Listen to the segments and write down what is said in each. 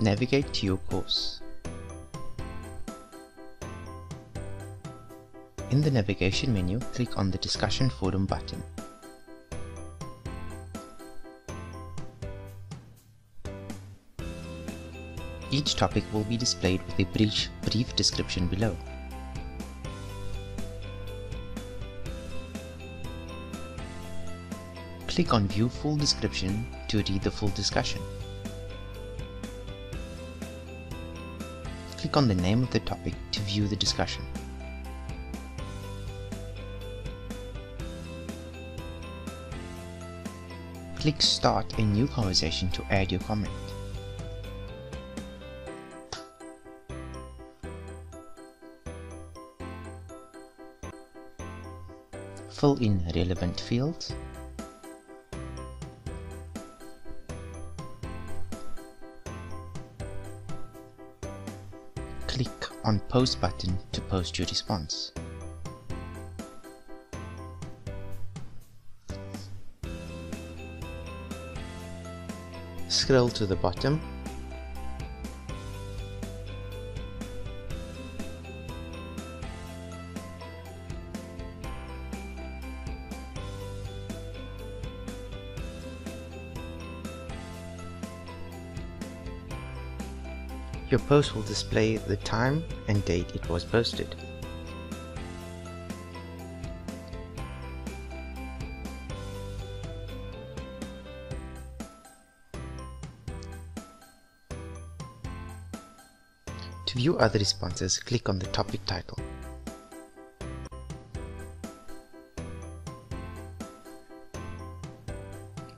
Navigate to your course. In the navigation menu, click on the Discussion Forum button. Each topic will be displayed with a brief, brief description below. Click on View Full Description to read the full discussion. Click on the name of the topic to view the discussion. Click Start a new conversation to add your comment. Fill in relevant fields. Click on Post button to post your response. Scroll to the bottom Your post will display the time and date it was posted. To view other responses, click on the topic title.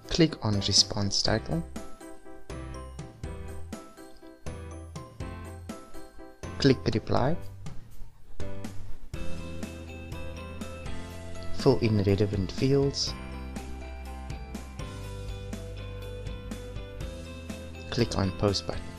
Click on response title click reply. Fill in the relevant fields. Click on post button